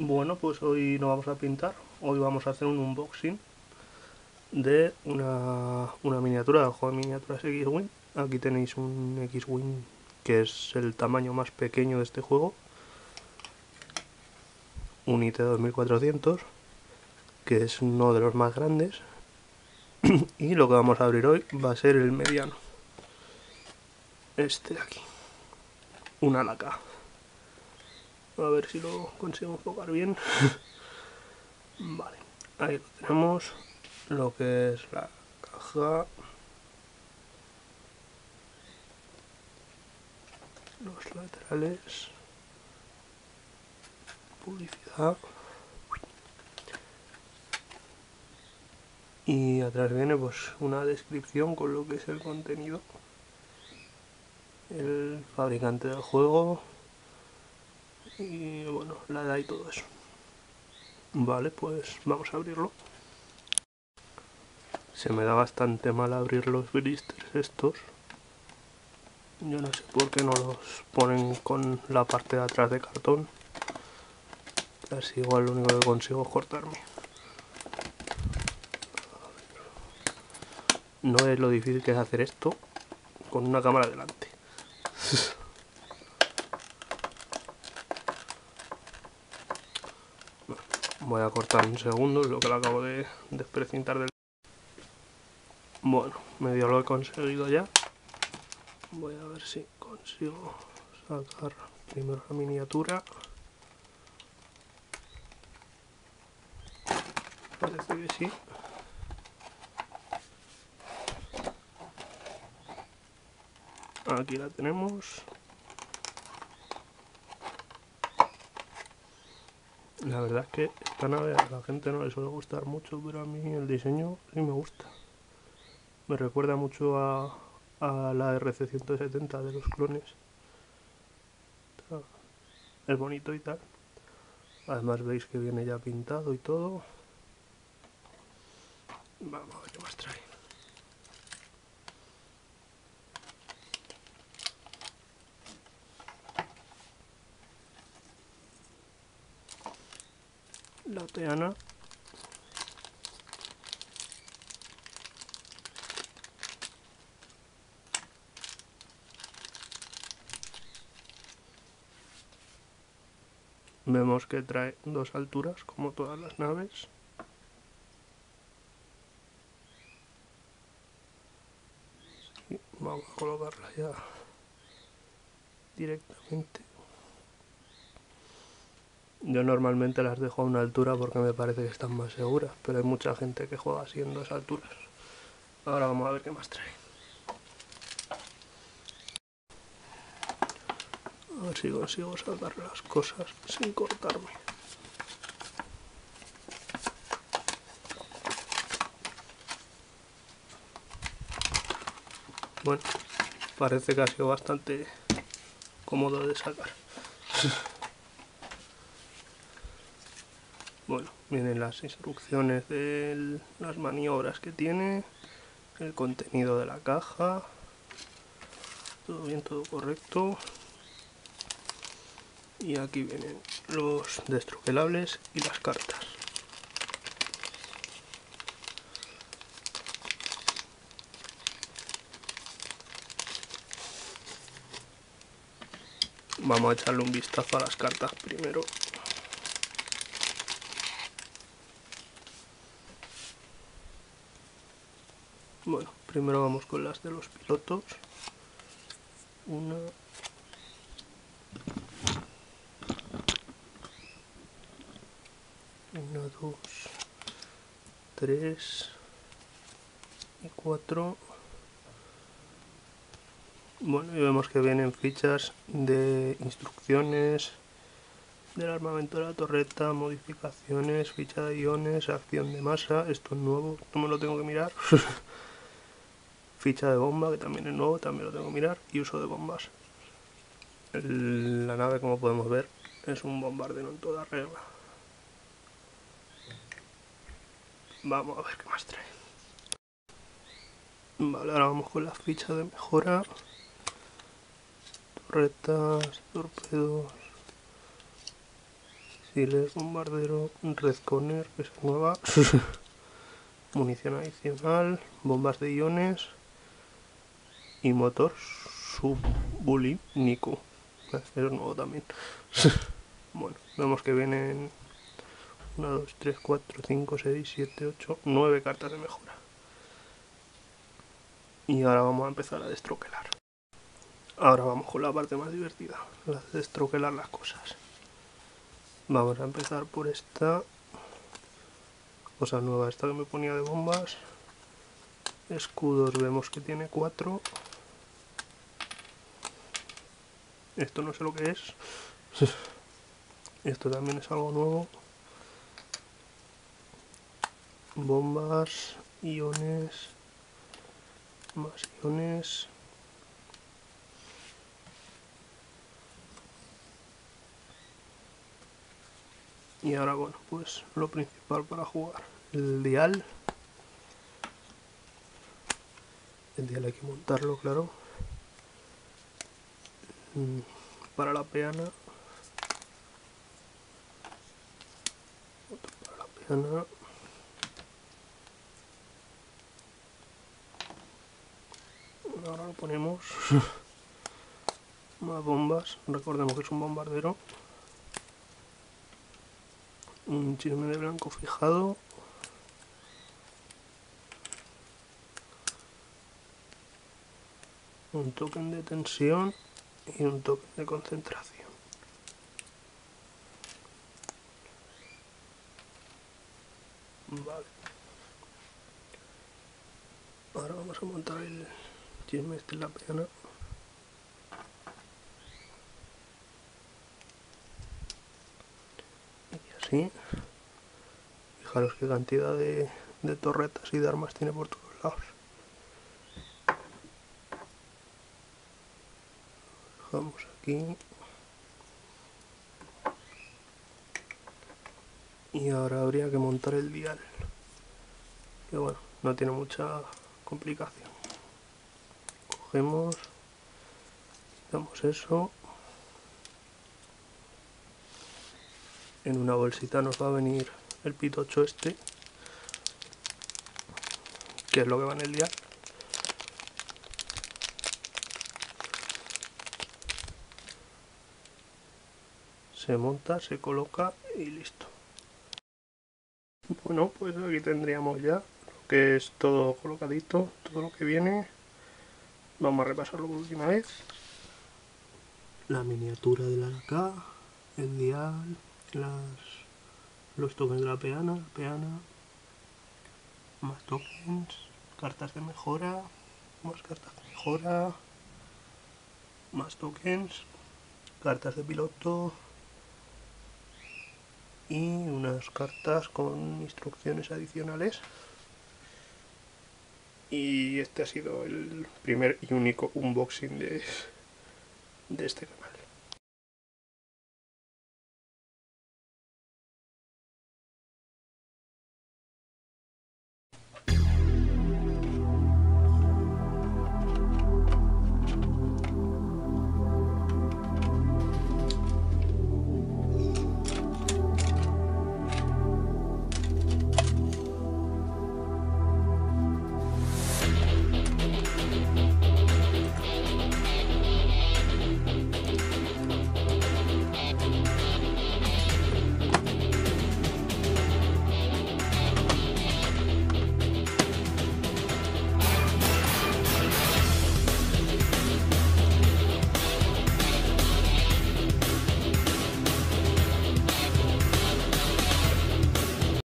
Bueno, pues hoy no vamos a pintar, hoy vamos a hacer un unboxing de una, miniatura de juego de miniaturas X-Wing. Aquí tenéis un X-Wing que es el tamaño más pequeño de este juego. Un IT 2400, que es uno de los más grandes. y lo que vamos a abrir hoy va a ser el mediano. Este de aquí. Una laca. A ver si lo consigo enfocar bien. vale, ahí lo tenemos. Lo que es la caja. Los laterales. Publicidad. Y atrás viene pues una descripción con lo que es el contenido. El fabricante del juego, y bueno, la edad y todo eso. Vale, pues vamos a abrirlo. Se me da bastante mal abrir los blisters estos. Yo no sé por qué no los ponen con la parte de atrás de cartón. Así igual lo único que consigo es cortarme. No es lo difícil que es hacer esto con una cámara delante. Voy a cortar un segundo, lo que lo acabo de desprecintar del... Bueno, medio lo he conseguido ya. Voy a ver si consigo sacar primero la miniatura. Parece que sí. Aquí la tenemos. La verdad es que esta nave a la gente no le suele gustar mucho, pero a mí el diseño sí me gusta. Me recuerda mucho a, la RC-170 de los clones. Es bonito y tal. Además veis que viene ya pintado y todo. Vamos a ver más trae. La teana vemos que trae dos alturas como todas las naves. Vamos a colocarla ya directamente yo normalmente las dejo a una altura porque me parece que están más seguras, pero hay mucha gente que juega así en alturas. Ahora vamos a ver qué más trae. A ver si consigo sacar las cosas sin cortarme. Bueno, parece que ha sido bastante cómodo de sacar. Bueno, vienen las instrucciones de las maniobras que tiene, el contenido de la caja, todo bien, todo correcto. Y aquí vienen los destroquelables y las cartas. Vamos a echarle un vistazo a las cartas primero. Bueno, primero vamos con las de los pilotos. Una. Una, dos, tres y cuatro. Bueno, y vemos que vienen fichas de instrucciones del armamento de la torreta, modificaciones, ficha de iones, acción de masa, esto es nuevo, no me lo tengo que mirar. ficha de bomba, que también es nuevo, también lo tengo que mirar, y uso de bombas. la nave, como podemos ver, es un bombardero en toda regla. Vamos a ver qué más trae. Vale, ahora vamos con la ficha de mejora. Torretas, torpedos, misiles, bombardero, red corner, que es nueva, munición adicional, bombas de iones y motor subulínico. Eso es nuevo también. bueno, vemos que vienen 1, 2, 3, 4, 5, 6, 7, 8, 9 cartas de mejora. Y ahora vamos a empezar a destroquelar. Ahora vamos con la parte más divertida, la de destroquelar las cosas. Vamos a empezar por esta cosa nueva, esta que me ponía de bombas. Escudos vemos que tiene 4. Esto no sé lo que es. Esto también es algo nuevo. Bombas, iones, más iones. Y ahora bueno, pues lo principal para jugar, el dial. Hay que montarlo, claro. Mm, para la peana. Otro para la peana. Ahora lo ponemos. Más bombas. Recordemos que es un bombardero. Un chisme de blanco fijado. Un token de tensión y un toque de concentración. Vale. Ahora vamos a montar el chisme este en la peana. Y así. Fijaros qué cantidad de torretas y de armas tiene por todos lados. Aquí. Y ahora habría que montar el dial. Que bueno, no tiene mucha complicación. Cogemos, quitamos eso. En una bolsita nos va a venir el pitocho este, que es lo que va en el dial. Se monta, se coloca y listo. Bueno, pues aquí tendríamos ya lo que es todo colocadito, todo lo que viene. Vamos a repasarlo por última vez. La miniatura del AK, el dial, los tokens de la peana, la peana, más tokens, cartas de mejora, más cartas de mejora, más tokens, cartas de piloto, y unas cartas con instrucciones adicionales. Y este ha sido el primer y único unboxing de, de este canal